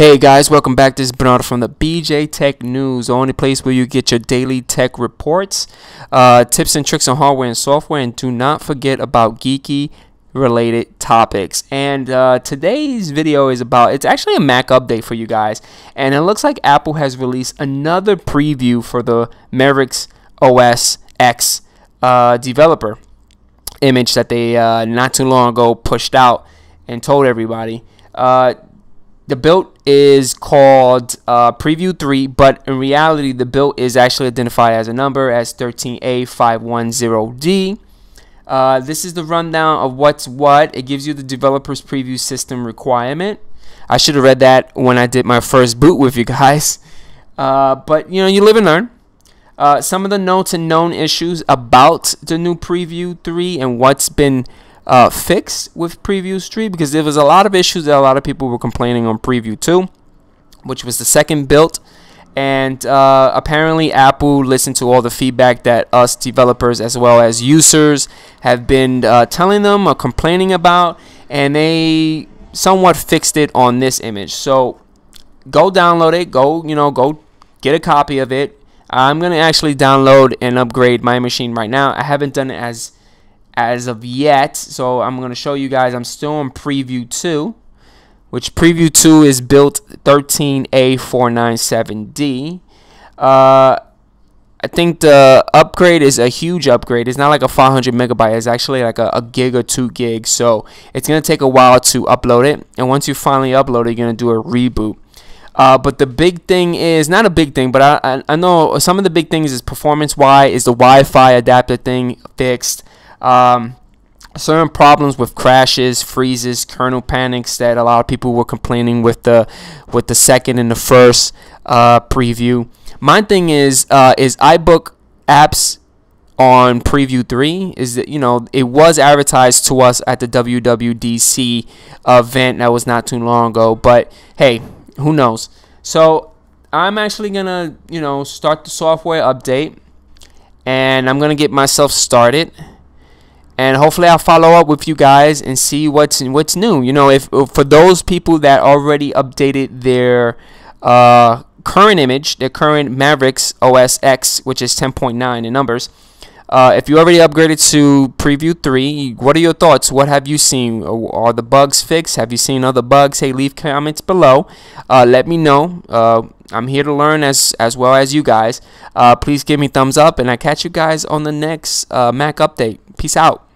Hey guys, welcome back. This is Bernardo from the BJ Tech News, the only place where you get your daily tech reports, uh, tips and tricks on hardware and software, and do not forget about geeky related topics. And uh, today's video is about it's actually a Mac update for you guys, and it looks like Apple has released another preview for the Mavericks OS X uh, developer image that they uh, not too long ago pushed out and told everybody. The build is called uh, Preview 3, but in reality, the build is actually identified as a number as 13A510D. Uh, this is the rundown of what's what. It gives you the developer's preview system requirement. I should have read that when I did my first boot with you guys. Uh, but, you know, you live and learn. Uh, some of the notes and known issues about the new Preview 3 and what's been uh, fixed with Preview 3 because there was a lot of issues that a lot of people were complaining on Preview 2, which was the second build. And uh, apparently, Apple listened to all the feedback that us developers as well as users have been uh, telling them or complaining about, and they somewhat fixed it on this image. So go download it. Go, you know, go get a copy of it. I'm gonna actually download and upgrade my machine right now. I haven't done it as as of yet. So I'm going to show you guys I'm still on preview 2, which preview 2 is built 13A497D. Uh, I think the upgrade is a huge upgrade. It's not like a 500 megabyte. It's actually like a, a gig or two gigs. So it's going to take a while to upload it. And once you finally upload it, you're going to do a reboot. Uh, but the big thing is not a big thing, but I, I, I know some of the big things is performance wise is the Wi-Fi adapter thing fixed um, certain problems with crashes, freezes, kernel panics that a lot of people were complaining with the with the second and the first uh, preview. My thing is uh, is iBook apps on preview 3 is that you know it was advertised to us at the WWDC event that was not too long ago but hey who knows? So I'm actually gonna you know start the software update and I'm gonna get myself started and hopefully I'll follow up with you guys and see what's what's new. You know, if, for those people that already updated their uh, current image, their current Mavericks OS X, which is 10.9 in numbers. Uh, if you already upgraded to Preview 3, what are your thoughts? What have you seen? Are the bugs fixed? Have you seen other bugs? Hey, leave comments below. Uh, let me know. Uh, I'm here to learn as as well as you guys. Uh, please give me thumbs up, and I catch you guys on the next uh, Mac update. Peace out.